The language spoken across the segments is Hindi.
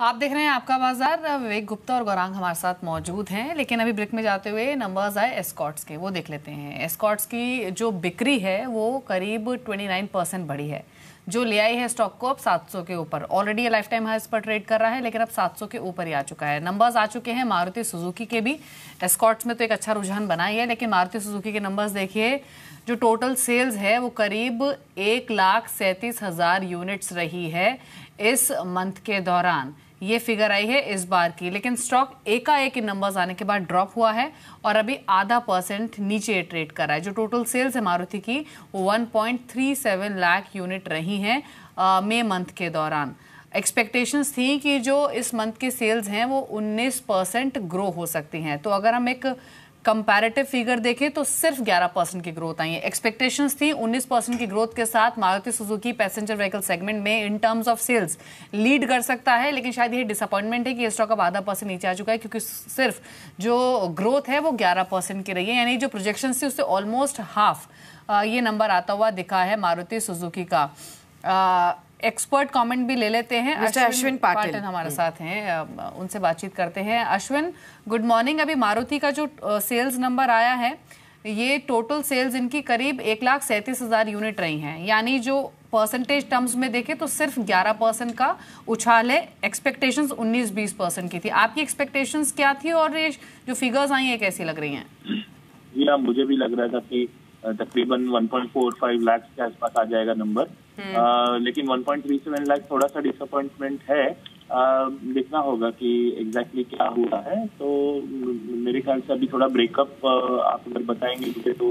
आप देख रहे हैं आपका बाज़ार। विवेक गुप्ता और गौरांग हमारे साथ मौजूद हैं, लेकिन अभी ब्रेक में जाते हुए नंबर्स आए एस्कॉट्स के, वो देख लेते हैं। एस्कॉट्स की जो बिक्री है, वो करीब 29 परसेंट बढ़ी है। जो ले आई है स्टॉक को अब 700 के ऊपर। ऑलरेडी ये लाइफ टाइम हाइस पर ट्रेड कर रहा है, लेकिन अब 700 के ऊपर ही आ चुका है। नंबर्स आ चुके हैं मारुति सुजुकी के भी। एस्कॉट्स में तो एक अच्छा रुझान बना ही है लेकिन मारुति सुजुकी के नंबर्स देखिए, जो टोटल सेल्स है, वो करीब एक लाख सैंतीस हज़ार यूनिट्स रही है इस मंथ के दौरान। ये फिगर आई है इस बार की। लेकिन स्टॉक एकाएक इन नंबर्स आने के बाद ड्रॉप हुआ है और अभी आधा परसेंट नीचे ट्रेड कर रहा है। जो टोटल सेल्स है मारुति की, वो 1.37 लाख यूनिट रही हैं मई मंथ के दौरान। एक्सपेक्टेशंस थी कि जो इस मंथ की सेल्स हैं, वो 19 परसेंट ग्रो हो सकती हैं। तो अगर हम एक कंपैरेटिव फिगर देखें तो सिर्फ़ 11 परसेंट की ग्रोथ आई है। एक्सपेक्टेशंस थी 19 परसेंट की ग्रोथ के साथ Maruti Suzuki passenger vehicle segment में in terms of sales lead कर सकता है, लेकिन शायद ये डिसअपॉइंटमेंट है कि ये स्टॉक अब आधा परसेंट नीचे आ चुका है, क्योंकि सिर्फ़ जो ग्रोथ है वो ग्यारह परसेंट की रही है। यानी जो प्रोजेक्शन थी उससे ऑलमोस्ट हाफ़ ये नंबर आता हुआ दिखा है मारुति सुजुकी का। एक्सपर्ट कमेंट भी ले लेते हैं। अश्विन, अश्विन पाटिल, पाटिल हमारे साथ हैं उनसे बातचीत करते हैं। अश्विन गुड मॉर्निंग अभी मारुति का जो सेल्स नंबर आया है ये टोटल सेल्स इनकी करीब एक लाख सैंतीस हज़ार यूनिट रही हैं। यानी जो परसेंटेज टर्म्स में देखें तो सिर्फ़ 11 परसेंट का उछाल है। एक्सपेक्टेशंस 19-20 परसेंट की थी। आपकी एक्सपेक्टेशंस क्या थी और ये जो फिगर्स आई है कैसी लग रही हैं? जी हाँ मुझे भी लग रहा था कि तकरीबन 1.45 लाख के आसपास आ जाएगा नंबर हम्म। लेकिन 1.37 लाख थोड़ा सा डिसअपॉइंटमेंट है। देखना होगा कि एग्जैक्टली exactly क्या हुआ है। तो मेरे ख्याल से अभी थोड़ा ब्रेकअप आप अगर बताएँगे मुझे तो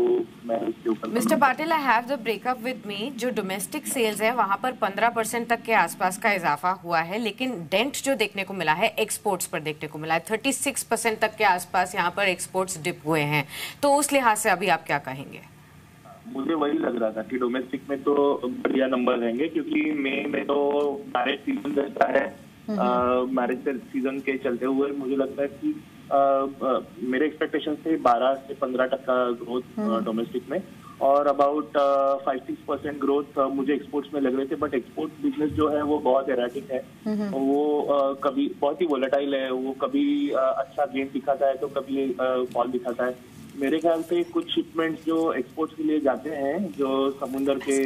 मैं उसके ऊपर mister Patil I have the breakup with me जो डोमेस्टिक सेल्स है वहाँ पर 15 परसेंट तक के आसपास का इजाफा हुआ है लेकिन डेंट जो देखने को मिला है एक्सपोर्ट्स पर देखने को मिला है। 36 परसेंट तक के आसपास यहाँ पर एक्सपोर्ट्स डिप हुए हैं। तो उस लिहाज से अभी आप क्या कहेंगे? मुझे वही लग रहा था कि डोमेस्टिक में तो बढ़िया नंबर रहेंगे क्योंकि मई में तो मैरिज सीज़न रहता है मैरिज हम्म। सीज़न के चलते हुए मुझे लगता है कि आ, आ, मेरे एक्सपेक्टेशन थे 12 से 15 टका ग्रोथ डोमेस्टिक। में और about five six percent growth मुझे एक्सपोर्ट्स में लग रहे थे बट एक्सपोर्ट बिज़नेस जो है वो बहुत एराटिक है हम्म। वो uh, कभी बहुत ही वोलेटाइल है वो कभी अच्छा गेन दिखाता है तो कभी फॉल दिखाता है मेरे ख्याल से कुछ शिपमेंट्स जो एक्सपोर्ट के लिए जाते हैं जो समुन्द्र के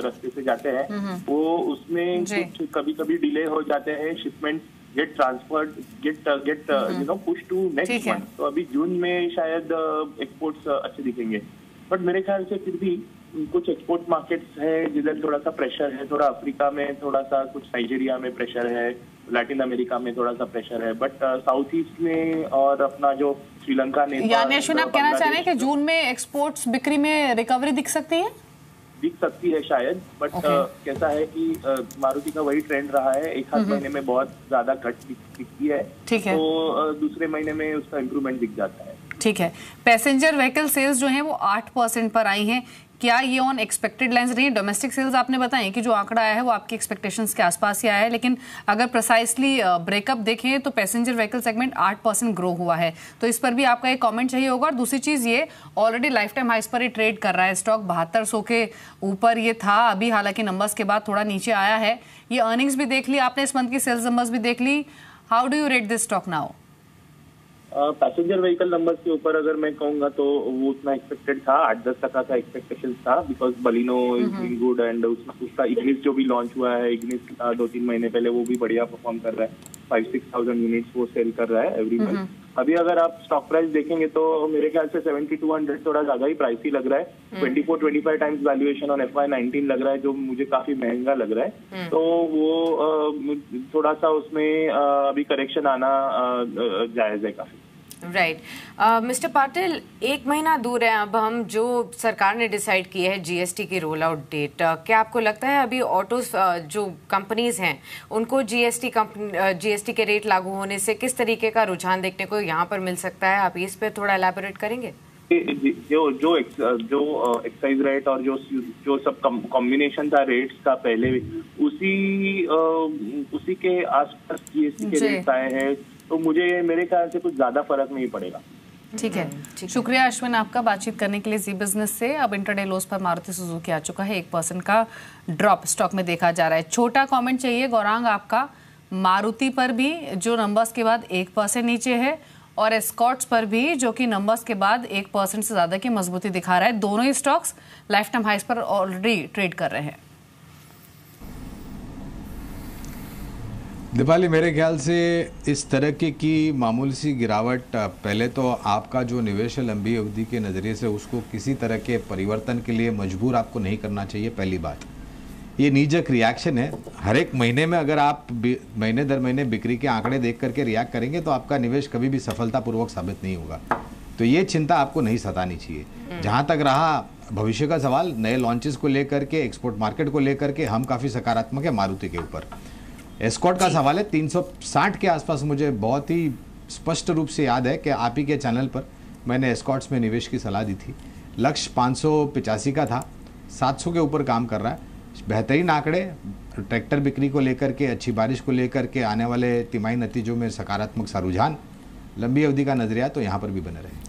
रास्ते से जाते हैं हम्म, हम्म। वो उसमें कुछ कभी कभी डिले हो जाते हैं shipment get transferred get get you know push to next month तो अभी जून में शायद एक्सपोर्ट्स अच्छे दिखेंगे. बट मेरे ख्याल से फिर भी कुछ एक्सपोर्ट मार्केट्स है जिधर थोड़ा सा प्रेशर है थोड़ा अफ्रीका में थोड़ा सा कुछ नाइजीरिया में प्रेशर है लैटिन अमेरिका में थोड़ा सा प्रेशर है बट साउथ ईस्ट में और अपना जो श्रीलंका ने यानी अश्विन आप कहना चाह रहे हैं कि जून में एक्सपोर्ट्स बिक्री में रिकवरी दिख सकती है? दिख सकती है शायद बट okay. uh, कैसा है कि uh, मारुति का वही ट्रेंड रहा है एक हाथ महीने में बहुत ज़्यादा घट दिखती है ठीक है। तो uh, दूसरे महीने में उसका इम्प्रूवमेंट दिख जाता है। ठीक है। पैसेंजर व्हीकल सेल्स जो है वो आठ परसेंट पर आई हैं। क्या ये ऑन एक्सपेक्टेड लाइंस रही डोमेस्टिक सेल्स आपने बताएँ कि जो आंकड़ा आया है, वो आपकी एक्सपेक्टेशंस के आसपास ही आया है, लेकिन अगर प्रोसाइसली ब्रेकअप देखें तो पैसेंजर व्हीकल सेगमेंट आठ परसेंट ग्रो हुआ है। तो इस पर भी आपका एक कमेंट चाहिए होगा। और दूसरी चीज़ ये ऑलरेडी लाइफ टाइम हाइस पर ही ट्रेड कर रहा है स्टॉक बहत्तर सौ के ऊपर ये था। अभी हालाँकि नंबर्स के बाद थोड़ा नीचे आया है। ये अर्निंग्स भी देख ली आपने, इस मंथ की सेल्स नंबर्स भी देख ली। How do you rate this stock now passenger vehicle number के ऊपर अगर मैं कहूँगा तो वो उतना एक्सपेक्टेड था आठ दस टका का एक्सपेक्टेशन था because Baleno is doing good and उसका इग्निस जो भी लॉन्च हुआ है इग्निस दो तीन महीने पहले वो भी बढ़िया परफॉर्म कर रहा है। फाइव सिक्स थाउज़ेंड यूनिट्स वो सेल कर रहा है एवरी मंथ अभी अगर आप स्टॉक प्राइस देखेंगे तो मेरे ख्याल से सेवेंटी टू हंड्रेड थोड़ा ज़्यादा ही प्राइस ही लग रहा है। Twenty four twenty five times valuation on F I लग रहा है जो मुझे काफ़ी महँगा लग रहा है। हम्म। तो वो थोड़ा सा उसमें अभी करेक्शन आना जायज़ है काफ़ी। राइट मिस्टर पाटिल एक महीना दूर है अब हम जो सरकार ने डिसाइड किया है जीएसटी की रोल आउट डेट क्या आपको लगता है अभी ऑटो uh, जो कंपनीज़ हैं उनको जीएसटी कंपनी जीएसटी के रेट लागू होने से किस तरीके का रुझान देखने को यहाँ पर मिल सकता है? आप इस पर थोड़ा एलेबोरेट करेंगे? जो जो एक, जो एक्साइज रेट और जो जो सब कॉम्बिनेशन था रेट्स का पहले उसी उसी के आसपास जीएसटी के रेट आए हैं। तो मुझे मेरे ख्याल से कुछ ज़्यादा फ़र्क नहीं पड़ेगा। ठीक है। शुक्रिया अश्विन आपका बातचीत करने के लिए जी बिज़नेस से। अब इंटरडे लोस पर मारुति सुजुकी आ चुका है। एक परसेंट का ड्रॉप स्टॉक में देखा जा रहा है। छोटा कमेंट चाहिए गौरांग आपका। मारुति पर भी जो नंबर्स के बाद एक परसेंट नीचे है और एस्कॉट्स पर भी जो कि नंबर्स के बाद एक परसेंट से ज़्यादा की मजबूती दिखा रहा है। दोनों ही स्टॉक्स लाइफ टाइम हाइस पर ऑलरेडी ट्रेड कर रहे हैं। दीपाली मेरे ख्याल से इस तरह की, की मामूली सी गिरावट पहले तो आपका जो निवेश है लंबी अवधि के नज़रिए से उसको किसी तरह के परिवर्तन के लिए मजबूर आपको नहीं करना चाहिए पहली बात। ये नीजक रिएक्शन है। हर एक महीने में अगर आप महीने दर महीने बिक्री के आंकड़े देख करके रिएक्ट करेंगे तो आपका निवेश कभी भी सफलतापूर्वक साबित नहीं होगा। तो ये चिंता आपको नहीं सतानी चाहिए। जहाँ तक रहा भविष्य का सवाल नए लॉन्चेस को लेकर के एक्सपोर्ट मार्केट को लेकर के हम काफ़ी सकारात्मक है मारुति के ऊपर। एस्कॉट का सवाल है 360 के आसपास मुझे बहुत ही स्पष्ट रूप से याद है कि आप ही के चैनल पर मैंने एस्कॉट्स में निवेश की सलाह दी थी। लक्ष्य पाँच का था 700 के ऊपर काम कर रहा है। बेहतरीन आंकड़े ट्रैक्टर बिक्री को लेकर के अच्छी बारिश को लेकर के आने वाले तिमाही नतीजों में सकारात्मक सा रुझान लंबी अवधि का नज़रिया तो यहाँ पर भी बने रहे।